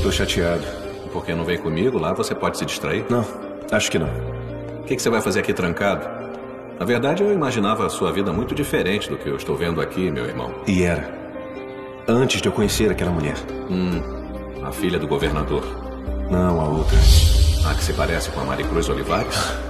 estou chateado. Porque não vem comigo, lá você pode se distrair? Não, acho que não. O que, que você vai fazer aqui trancado? Na verdade, eu imaginava a sua vida muito diferente do que eu estou vendo aqui, meu irmão. E era. Antes de eu conhecer aquela mulher. Hum, a filha do governador. Não, a outra. A que se parece com a Maricruz Olivares?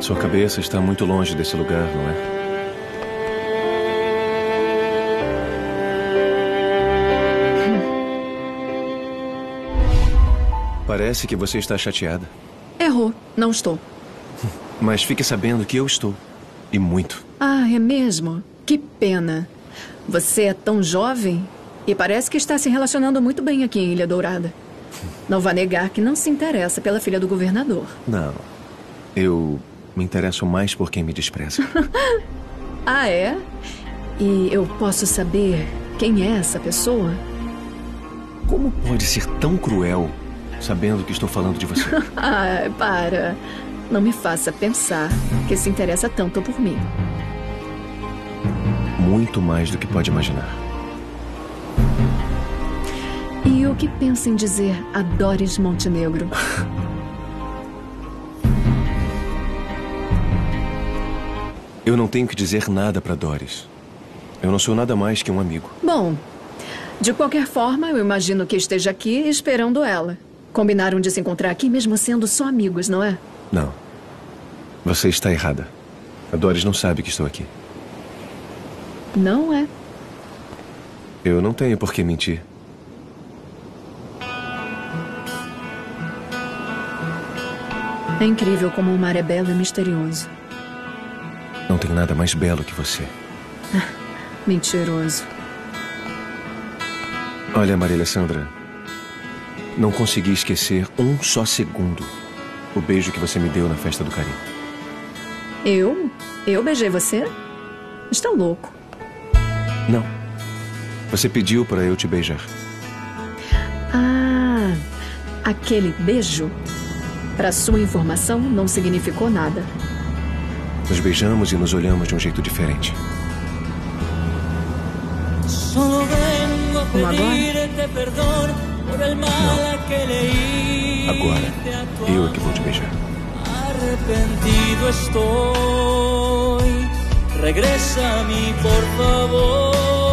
Sua cabeça está muito longe desse lugar, não é? Parece que você está chateada. Errou. Não estou. Mas fique sabendo que eu estou. E muito. Ah, é mesmo? Que pena. Você é tão jovem e parece que está se relacionando muito bem aqui em Ilha Dourada. Não vá negar que não se interessa pela filha do governador. Não. Eu me interesso mais por quem me despreza. ah, é? E eu posso saber quem é essa pessoa? Como pode ser tão cruel sabendo que estou falando de você? ah, para. Não me faça pensar que se interessa tanto por mim. Muito mais do que pode imaginar. E o que pensa em dizer a Doris Montenegro? Eu não tenho que dizer nada para Doris. Eu não sou nada mais que um amigo. Bom, de qualquer forma, eu imagino que esteja aqui esperando ela. Combinaram de se encontrar aqui mesmo sendo só amigos, não é? Não. Você está errada. A Doris não sabe que estou aqui. Não é? Eu não tenho por que mentir. É incrível como o mar é belo e misterioso. Não tem nada mais belo que você. Mentiroso. Olha, Maria Alessandra. Não consegui esquecer um só segundo o beijo que você me deu na festa do Carinho. Eu? Eu beijei você? Está louco. Não. Você pediu para eu te beijar. Ah, aquele beijo, para sua informação, não significou nada. Nos beijamos e nos olhamos de um jeito diferente. Como agora? Não. Agora, eu é que vou te beijar. Arrependido estoy. Regresa a mí, por favor.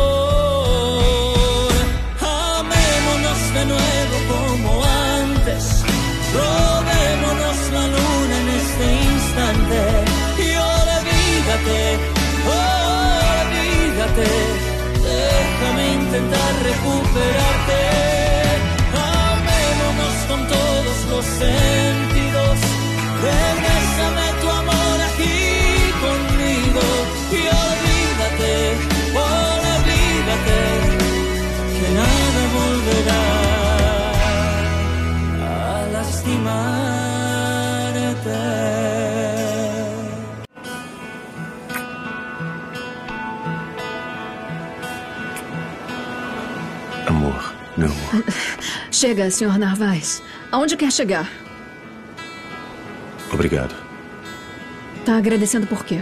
Amor, meu amor. Chega, Sr. Narvaez. Aonde quer chegar? Obrigado. Tá agradecendo por quê?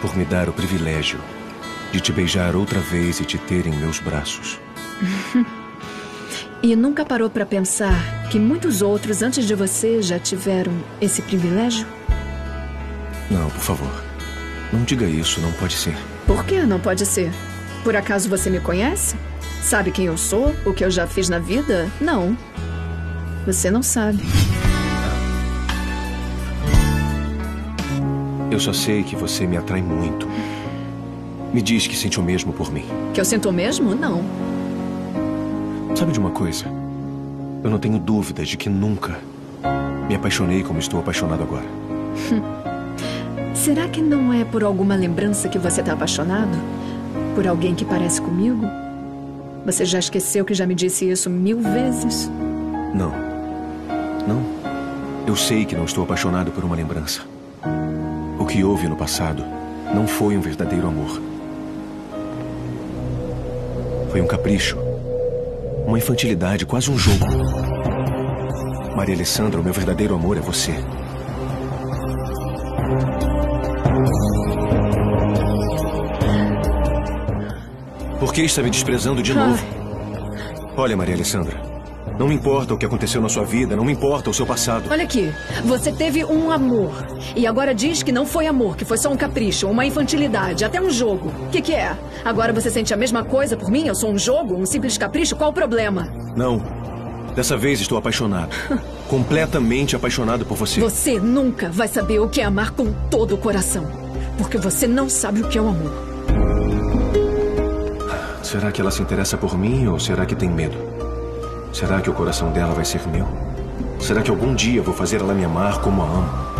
Por me dar o privilégio de te beijar outra vez e te ter em meus braços. e nunca parou para pensar que muitos outros antes de você já tiveram esse privilégio? Não, por favor. Não diga isso, não pode ser. Por que não pode ser? Por acaso você me conhece? Sabe quem eu sou? O que eu já fiz na vida? Não. Você não sabe. Eu só sei que você me atrai muito. Me diz que sente o mesmo por mim. Que eu sinto o mesmo? Não. Sabe de uma coisa? Eu não tenho dúvidas de que nunca me apaixonei como estou apaixonado agora. Será que não é por alguma lembrança que você está apaixonado? Por alguém que parece comigo? Você já esqueceu que já me disse isso mil vezes? Não. Não. Eu sei que não estou apaixonado por uma lembrança. O que houve no passado não foi um verdadeiro amor. Foi um capricho. Uma infantilidade, quase um jogo. Maria Alessandra, o meu verdadeiro amor é você. Por que está me desprezando de novo? Olha, Maria Alessandra, não me importa o que aconteceu na sua vida, não me importa o seu passado. Olha aqui, você teve um amor. E agora diz que não foi amor, que foi só um capricho, uma infantilidade, até um jogo. O que, que é? Agora você sente a mesma coisa por mim? Eu sou um jogo, um simples capricho? Qual o problema? Não. Dessa vez estou apaixonado. Completamente apaixonado por você. Você nunca vai saber o que é amar com todo o coração. Porque você não sabe o que é o amor. Será que ela se interessa por mim ou será que tem medo? Será que o coração dela vai ser meu? Será que algum dia vou fazer ela me amar como a amo?